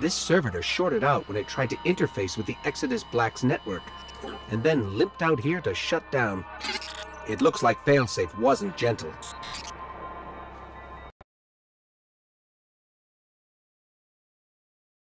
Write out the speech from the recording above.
This servitor shorted out when it tried to interface with the Exodus Black's network, and then limped out here to shut down. It looks like Failsafe wasn't gentle.